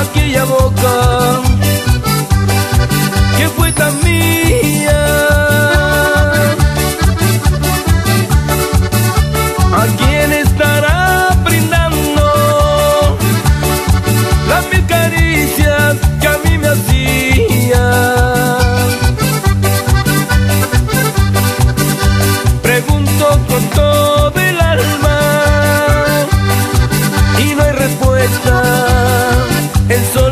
aquella boca que fue tan mía. ¿A quién estará brindando las mil caricias que a mí me hacía? Pregunto con todo el alma y no hay respuesta. El sol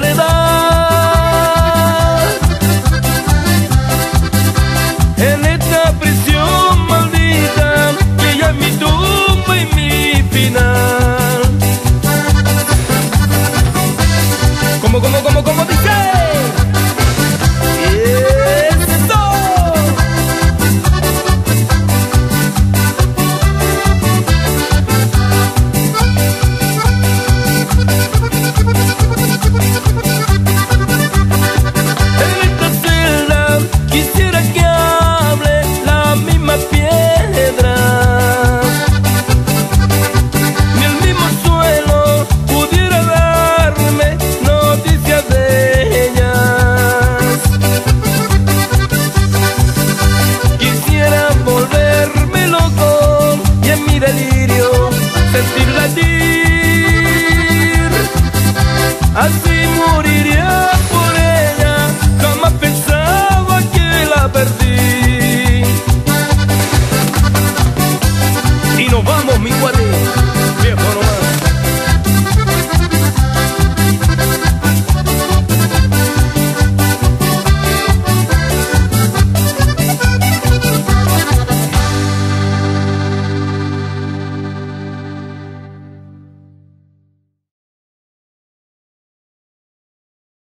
delirio sentir latir. Así